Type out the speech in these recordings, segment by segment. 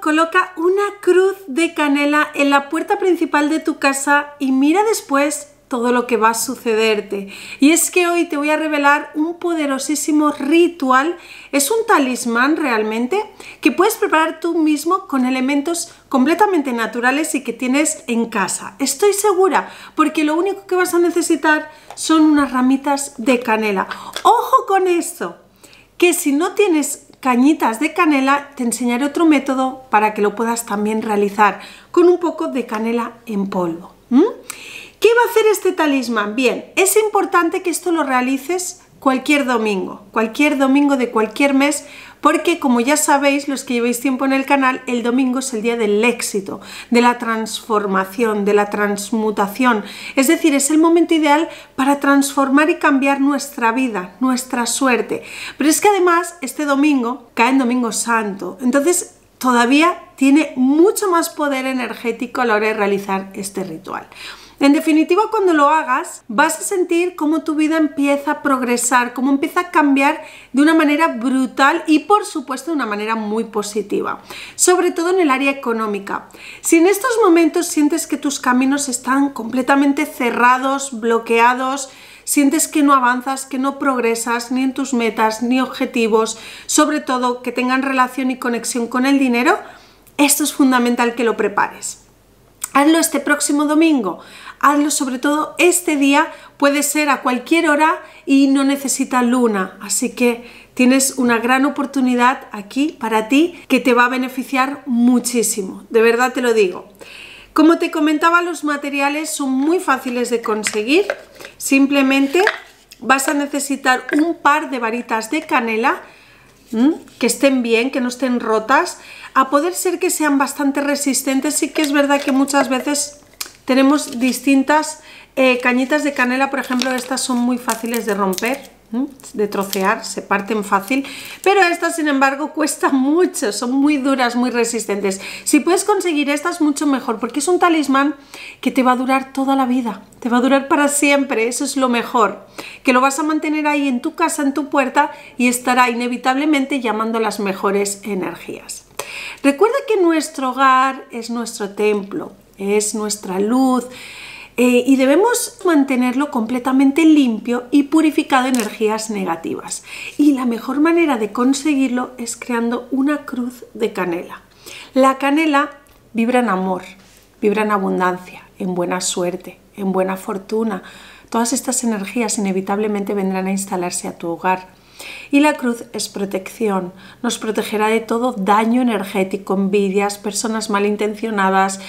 coloca una cruz de canela en la puerta principal de tu casa y mira después todo lo que va a sucederte. Y es que hoy te voy a revelar un poderosísimo ritual. Es un talismán realmente que puedes preparar tú mismo con elementos completamente naturales y que tienes en casa. Estoy segura, porque lo único que vas a necesitar son unas ramitas de canela. Ojo con esto, que si no tienes cañitas de canela, te enseñaré otro método para que lo puedas también realizar con un poco de canela en polvo. ¿Qué va a hacer este talismán? Bien, es importante que esto lo realices cualquier domingo, cualquier domingo de cualquier mes, porque como ya sabéis, los que llevéis tiempo en el canal, el domingo es el día del éxito, de la transformación, de la transmutación. Es decir, es el momento ideal para transformar y cambiar nuestra vida, nuestra suerte. Pero es que además este domingo cae en Domingo Santo. Entonces todavía tiene mucho más poder energético a la hora de realizar este ritual. En definitiva, cuando lo hagas, vas a sentir cómo tu vida empieza a progresar, cómo empieza a cambiar de una manera brutal y por supuesto de una manera muy positiva, sobre todo en el área económica. Si en estos momentos sientes que tus caminos están completamente cerrados, bloqueados, sientes que no avanzas, que no progresas ni en tus metas ni objetivos, sobre todo que tengan relación y conexión con el dinero, esto es fundamental que lo prepares. Hazlo este próximo domingo hazlo sobre todo este día, puede ser a cualquier hora y no necesita luna, así que tienes una gran oportunidad aquí para ti que te va a beneficiar muchísimo, de verdad te lo digo. Como te comentaba, los materiales son muy fáciles de conseguir, simplemente vas a necesitar un par de varitas de canela, que estén bien, que no estén rotas, a poder ser que sean bastante resistentes, sí que es verdad que muchas veces tenemos distintas eh, cañitas de canela, por ejemplo, estas son muy fáciles de romper, de trocear, se parten fácil, pero estas sin embargo cuestan mucho, son muy duras, muy resistentes. Si puedes conseguir estas, mucho mejor, porque es un talismán que te va a durar toda la vida, te va a durar para siempre, eso es lo mejor, que lo vas a mantener ahí en tu casa, en tu puerta y estará inevitablemente llamando las mejores energías. Recuerda que nuestro hogar es nuestro templo, es nuestra luz eh, y debemos mantenerlo completamente limpio y purificado de energías negativas. Y la mejor manera de conseguirlo es creando una cruz de canela. La canela vibra en amor, vibra en abundancia, en buena suerte, en buena fortuna. Todas estas energías inevitablemente vendrán a instalarse a tu hogar. Y la cruz es protección, nos protegerá de todo daño energético, envidias, personas malintencionadas,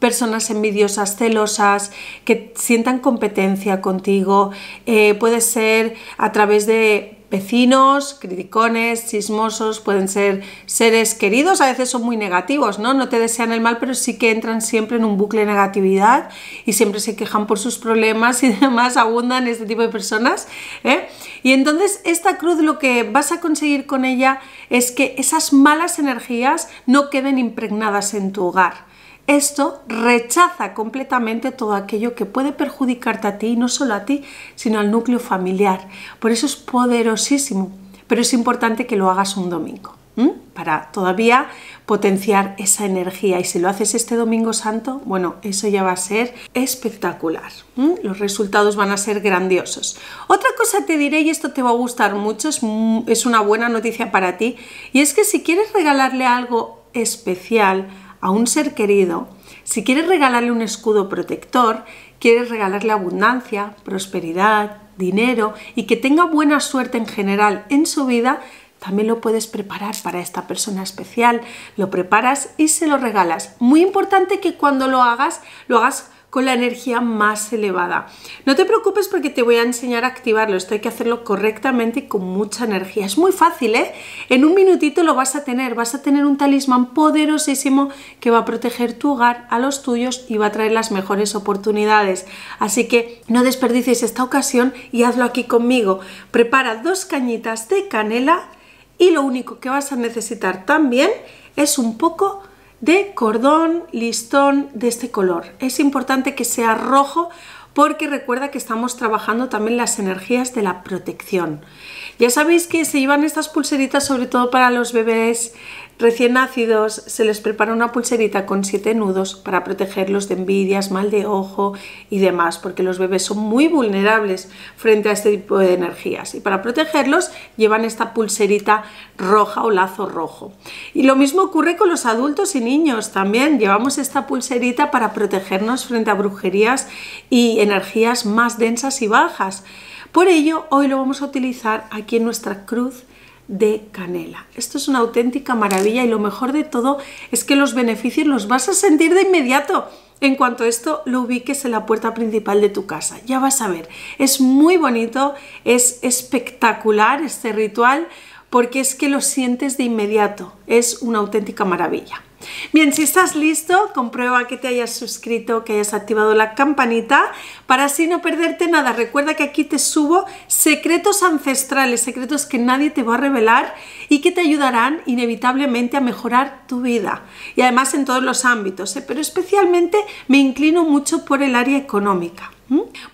personas envidiosas, celosas, que sientan competencia contigo. Eh, puede ser a través de vecinos, criticones, chismosos, pueden ser seres queridos, a veces son muy negativos, ¿no? No te desean el mal, pero sí que entran siempre en un bucle de negatividad y siempre se quejan por sus problemas y demás, abundan este tipo de personas. ¿eh? Y entonces esta cruz lo que vas a conseguir con ella es que esas malas energías no queden impregnadas en tu hogar. Esto rechaza completamente todo aquello que puede perjudicarte a ti, y no solo a ti, sino al núcleo familiar. Por eso es poderosísimo, pero es importante que lo hagas un domingo, para todavía potenciar esa energía. Y si lo haces este domingo santo, bueno, eso ya va a ser espectacular. Los resultados van a ser grandiosos. Otra cosa te diré, y esto te va a gustar mucho, es, es una buena noticia para ti, y es que si quieres regalarle algo especial, a un ser querido, si quieres regalarle un escudo protector, quieres regalarle abundancia, prosperidad, dinero y que tenga buena suerte en general en su vida, también lo puedes preparar para esta persona especial. Lo preparas y se lo regalas. Muy importante que cuando lo hagas, lo hagas con la energía más elevada. No te preocupes porque te voy a enseñar a activarlo, esto hay que hacerlo correctamente y con mucha energía. Es muy fácil, ¿eh? En un minutito lo vas a tener, vas a tener un talismán poderosísimo que va a proteger tu hogar, a los tuyos y va a traer las mejores oportunidades. Así que no desperdicies esta ocasión y hazlo aquí conmigo. Prepara dos cañitas de canela y lo único que vas a necesitar también es un poco de cordón listón de este color. Es importante que sea rojo porque recuerda que estamos trabajando también las energías de la protección. Ya sabéis que se llevan estas pulseritas sobre todo para los bebés recién nacidos se les prepara una pulserita con siete nudos para protegerlos de envidias, mal de ojo y demás, porque los bebés son muy vulnerables frente a este tipo de energías. Y para protegerlos llevan esta pulserita roja o lazo rojo. Y lo mismo ocurre con los adultos y niños. También llevamos esta pulserita para protegernos frente a brujerías y energías más densas y bajas. Por ello, hoy lo vamos a utilizar aquí en nuestra cruz de canela. Esto es una auténtica maravilla y lo mejor de todo es que los beneficios los vas a sentir de inmediato en cuanto esto lo ubiques en la puerta principal de tu casa. Ya vas a ver, es muy bonito, es espectacular este ritual porque es que lo sientes de inmediato, es una auténtica maravilla. Bien, si estás listo, comprueba que te hayas suscrito, que hayas activado la campanita para así no perderte nada. Recuerda que aquí te subo secretos ancestrales, secretos que nadie te va a revelar y que te ayudarán inevitablemente a mejorar tu vida. Y además en todos los ámbitos, ¿eh? pero especialmente me inclino mucho por el área económica.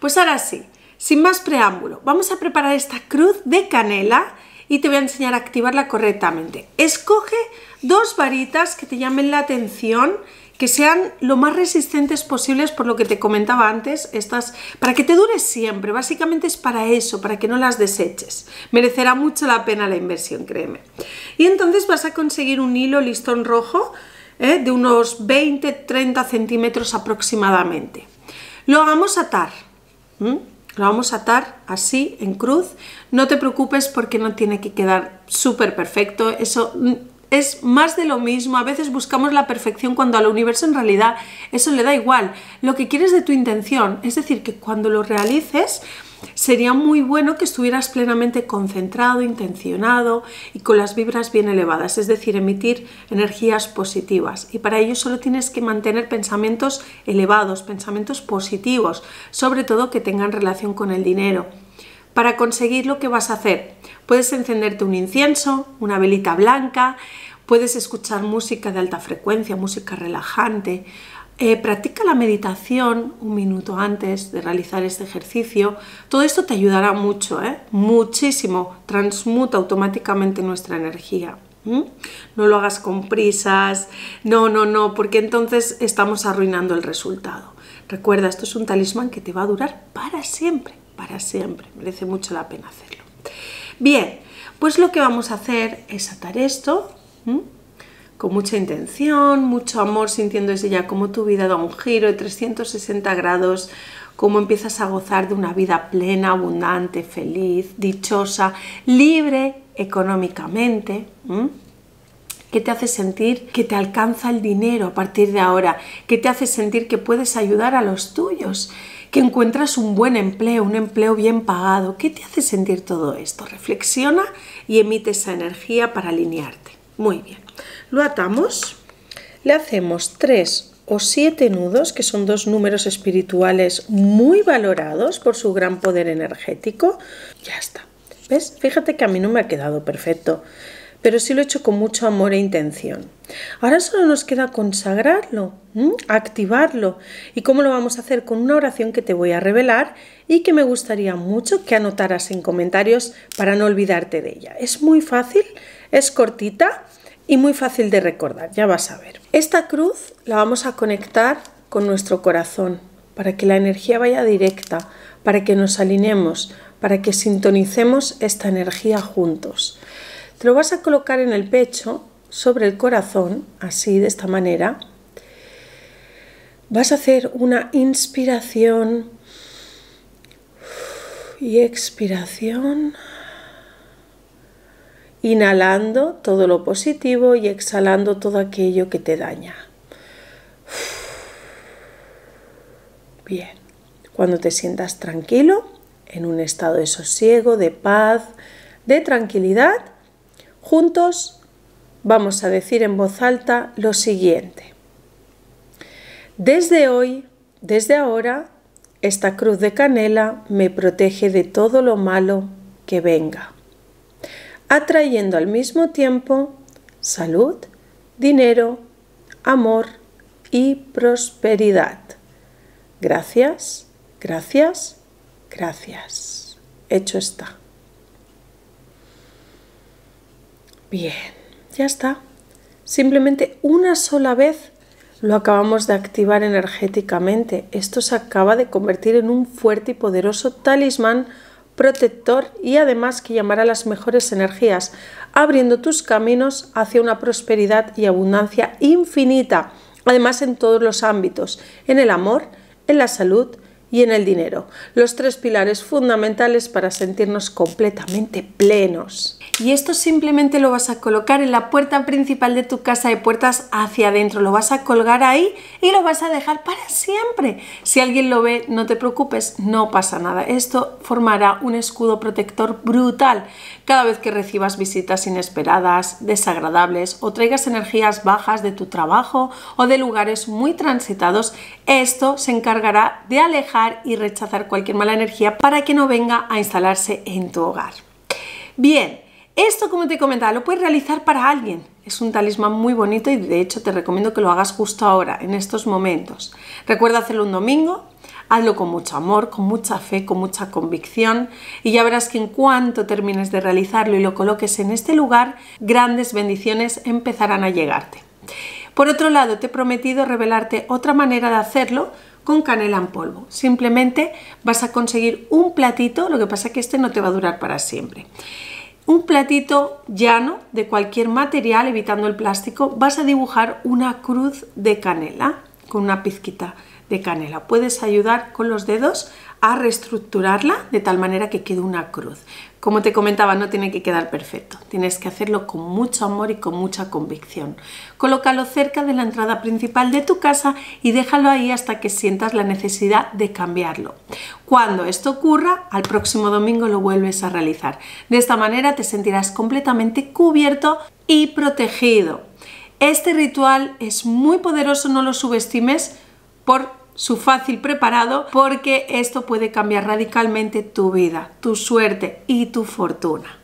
Pues ahora sí, sin más preámbulo, vamos a preparar esta cruz de canela y te voy a enseñar a activarla correctamente. Escoge dos varitas que te llamen la atención, que sean lo más resistentes posibles por lo que te comentaba antes, estas para que te dure siempre, básicamente es para eso, para que no las deseches. Merecerá mucho la pena la inversión, créeme. Y entonces vas a conseguir un hilo listón rojo ¿eh? de unos 20-30 centímetros aproximadamente. Lo vamos a atar. Lo vamos a atar así en cruz. No te preocupes porque no tiene que quedar súper perfecto. Eso mm, es más de lo mismo. A veces buscamos la perfección cuando al universo en realidad eso le da igual. Lo que quieres de tu intención. Es decir, que cuando lo realices sería muy bueno que estuvieras plenamente concentrado, intencionado y con las vibras bien elevadas, es decir, emitir energías positivas. Y para ello solo tienes que mantener pensamientos elevados, pensamientos positivos, sobre todo que tengan relación con el dinero. Para conseguir lo que vas a hacer, puedes encenderte un incienso, una velita blanca, puedes escuchar música de alta frecuencia, música relajante, eh, practica la meditación un minuto antes de realizar este ejercicio. Todo esto te ayudará mucho, ¿eh? muchísimo. Transmuta automáticamente nuestra energía. No lo hagas con prisas, no, no, no, porque entonces estamos arruinando el resultado. Recuerda, esto es un talismán que te va a durar para siempre, para siempre. Merece mucho la pena hacerlo. Bien, pues lo que vamos a hacer es atar esto con mucha intención, mucho amor, sintiendo desde ya cómo tu vida da un giro de 360 grados, cómo empiezas a gozar de una vida plena, abundante, feliz, dichosa, libre económicamente. ¿Qué te hace sentir que te alcanza el dinero a partir de ahora? ¿Qué te hace sentir que puedes ayudar a los tuyos? Que encuentras un buen empleo, un empleo bien pagado. ¿Qué te hace sentir todo esto? Reflexiona y emite esa energía para alinearte. Muy bien. Lo atamos, le hacemos tres o siete nudos, que son dos números espirituales muy valorados por su gran poder energético. Ya está. ¿Ves? Fíjate que a mí no me ha quedado perfecto, pero sí lo he hecho con mucho amor e intención. Ahora solo nos queda consagrarlo, activarlo. ¿Y cómo lo vamos a hacer? Con una oración que te voy a revelar y que me gustaría mucho que anotaras en comentarios para no olvidarte de ella. Es muy fácil, es cortita y muy fácil de recordar, ya vas a ver. Esta cruz la vamos a conectar con nuestro corazón para que la energía vaya directa, para que nos alineemos, para que sintonicemos esta energía juntos. Te lo vas a colocar en el pecho, sobre el corazón, así, de esta manera. Vas a hacer una inspiración y expiración inhalando todo lo positivo y exhalando todo aquello que te daña. Bien, cuando te sientas tranquilo, en un estado de sosiego, de paz, de tranquilidad, juntos vamos a decir en voz alta lo siguiente. Desde hoy, desde ahora, esta cruz de canela me protege de todo lo malo que venga atrayendo al mismo tiempo salud, dinero, amor y prosperidad. Gracias, gracias, gracias. Hecho está. Bien, ya está. simplemente una sola vez lo acabamos de activar energéticamente. Esto se acaba de convertir en un fuerte y poderoso talismán protector y además que llamará las mejores energías, abriendo tus caminos hacia una prosperidad y abundancia infinita, además en todos los ámbitos, en el amor, en la salud, y en el dinero, los tres pilares fundamentales para sentirnos completamente plenos. Y esto simplemente lo vas a colocar en la puerta principal de tu casa de puertas hacia adentro, lo vas a colgar ahí y lo vas a dejar para siempre. Si alguien lo ve, no te preocupes, no pasa nada. Esto formará un escudo protector brutal cada vez que recibas visitas inesperadas, desagradables o traigas energías bajas de tu trabajo o de lugares muy transitados, esto se encargará de alejar y rechazar cualquier mala energía para que no venga a instalarse en tu hogar. Bien, esto como te comentaba lo puedes realizar para alguien. Es un talismán muy bonito y de hecho te recomiendo que lo hagas justo ahora, en estos momentos. Recuerda hacerlo un domingo, Hazlo con mucho amor, con mucha fe, con mucha convicción y ya verás que en cuanto termines de realizarlo y lo coloques en este lugar, grandes bendiciones empezarán a llegarte. Por otro lado, te he prometido revelarte otra manera de hacerlo con canela en polvo. Simplemente vas a conseguir un platito, lo que pasa es que este no te va a durar para siempre. Un platito llano de cualquier material, evitando el plástico, vas a dibujar una cruz de canela con una pizquita de canela. Puedes ayudar con los dedos a reestructurarla de tal manera que quede una cruz. Como te comentaba, no tiene que quedar perfecto. Tienes que hacerlo con mucho amor y con mucha convicción. Colócalo cerca de la entrada principal de tu casa y déjalo ahí hasta que sientas la necesidad de cambiarlo. Cuando esto ocurra, al próximo domingo lo vuelves a realizar. De esta manera te sentirás completamente cubierto y protegido. Este ritual es muy poderoso, no lo subestimes por su fácil preparado porque esto puede cambiar radicalmente tu vida, tu suerte y tu fortuna.